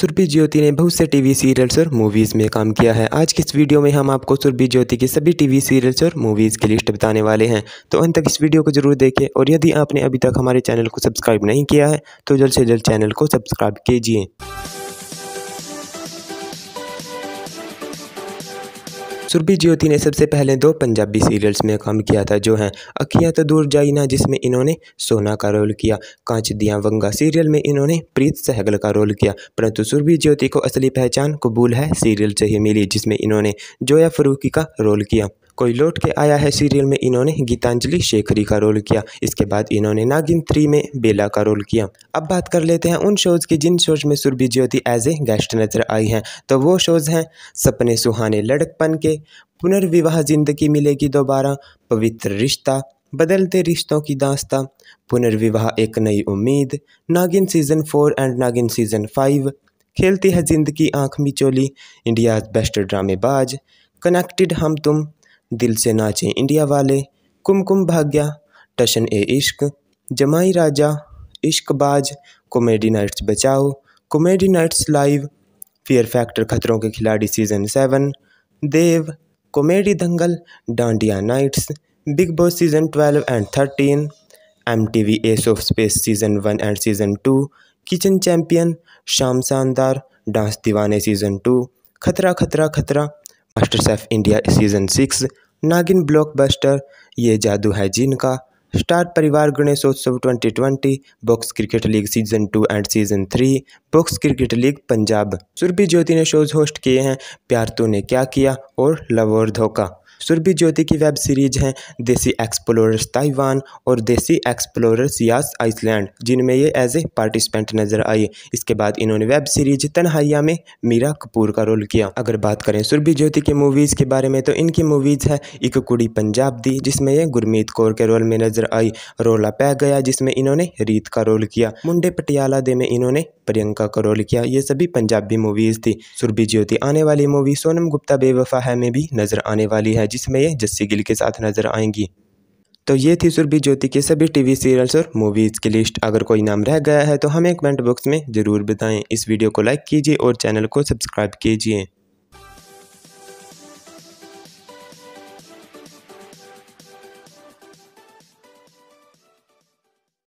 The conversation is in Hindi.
सुरभि ज्योति ने बहुत से टीवी सीरियल्स और मूवीज़ में काम किया है। आज की इस वीडियो में हम आपको सुरभि ज्योति के सभी टीवी सीरियल्स और मूवीज़ की लिस्ट बताने वाले हैं। तो अंत तक इस वीडियो को ज़रूर देखें और यदि आपने अभी तक हमारे चैनल को सब्सक्राइब नहीं किया है तो जल्द से जल्द चैनल को सब्सक्राइब कीजिए। सुरभि ज्योति ने सबसे पहले दो पंजाबी सीरियल्स में काम किया था, जो हैं, अखियाँ तो दूर जाई ना, जिसमें इन्होंने सोना का रोल किया, कांच दिया वंगा सीरियल में इन्होंने प्रीत सहगल का रोल किया, परंतु सुरभि ज्योति को असली पहचान कबूल है सीरियल से ही मिली, जिसमें इन्होंने जोया फरूकी का रोल किया। कोई लौट के आया है सीरियल में, इन्होंने गीतांजलि शेखरी का रोल किया। इसके बाद इन्होंने नागिन थ्री में बेला का रोल किया। अब बात कर लेते हैं उन शोज़ की जिन शोज़ में Surabhi Jyoti as a guest नज़र आई हैं। तो वो शोज़ हैं, सपने सुहाने लड़कपन के, पुनर्विवाह ज़िंदगी मिलेगी दोबारा, पवित्र रिश्ता, बदलते रिश्तों की दास्ता, पुनर्विवाह Ek Nayi Ummeed, Naagin season four and Naagin season five Khelti Hai Zindagi Aankh Micholi India best Dramebaaz connected Hum Tum Dil से नाचे इंडिया वाले। कुमकुम भाग्या, Tashan e Ishq, Jamai Raja, Ishqbaaaz, comedy nights Bachao, comedy nights live, fear factor Khatron Ke Khiladi season seven, Dev, comedy Dangal, Dandiya nights, Bigg Boss season twelve and thirteen M T V ace of space season one and season two, kitchen champion Shaam Shaandaar, dance Deewane season two, Khatra Khatra Khatra MasterChef India season six Naagin blockbuster, Yeh Jadu Hai Jinnka star Parivaar Ganeshotsav 2020 box cricket league season two and season three, box cricket league Punjab. Surabhi Jyoti ने शोज़ होस्ट किए हैं, प्यार तूने क्या किया, और लव और धोखा। सुरभि ज्योति की वेब सीरीज़ हैं देसी एक्सप्लोरर्स ताइवान और देसी एक्सप्लोरर्स यास आइसलैंड, जिनमें ये एज ए पार्टिसिपेंट नज़र आई। इसके बाद इन्होंने वेब सीरीज़ तनहाइया में मीरा कपूर का रोल किया। अगर बात करें सुरभि ज्योति की मूवीज़ के बारे में तो इनकी मूवीज़ है एक कुड़ी पंजाब दी जिसमें ये गुरमीत कौर के रोल में नज़र आई। रोला पै गया, जिसमें इन्होंने रीत का रोल किया। मुंडे पटियाला दे में इन्होंने प्रियंका का रोल किया ये सभी पंजाबी मूवीज़ थी। सुरभि ज्योति आने वाली मूवी सोनम गुप्ता बेवफा है में भी नज़र आने वाली है, जिसमें ये जस्सी गिल के साथ नज़र आएँगी। तो ये थी सुरभि ज्योति के सभी टीवी सीरियल्स और मूवीज़ की लिस्ट। अगर कोई नाम रह गया है तो हमें कमेंट बॉक्स में ज़रूर बताएँ। इस वीडियो को लाइक कीजिए और चैनल को सब्सक्राइब कीजिए।